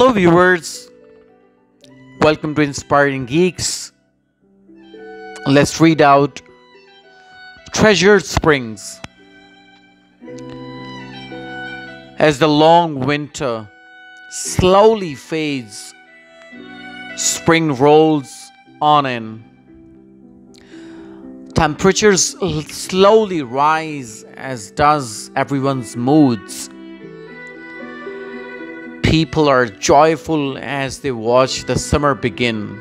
Hello, viewers. Welcome to Inspiring Geeks. Let's read out Treasured Springs. As the long winter slowly fades, spring rolls on in. Temperatures slowly rise, as does everyone's moods people are joyful as they watch the summer begin.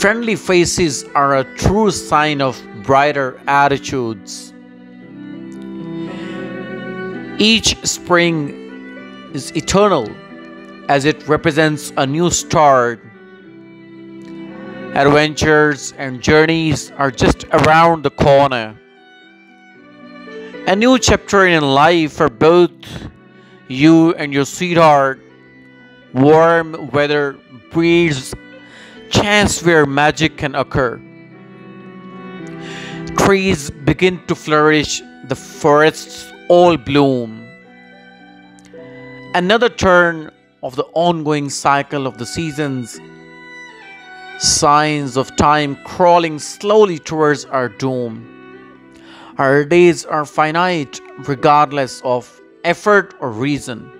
Friendly faces are a true sign of brighter attitudes. Each spring is eternal as it represents a new start. Adventures and journeys are just around the corner. A new chapter in life for both you and your sweetheart. Warm weather breeds chance where magic can occur. Trees begin to flourish, the forests all bloom. Another turn of the ongoing cycle of the seasons. Signs of time crawling slowly towards our doom. Our days are finite regardless of effort or reason.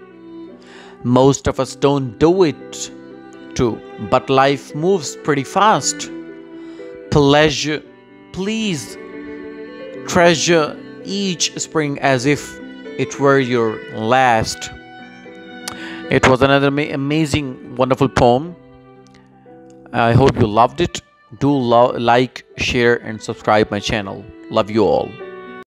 Most of us don't do it too, but life moves pretty fast. Pleasure, please treasure each spring as if it were your last. It was another amazing, wonderful poem. I hope you loved it. Do lo- like, share, and subscribe my channel. Love you all.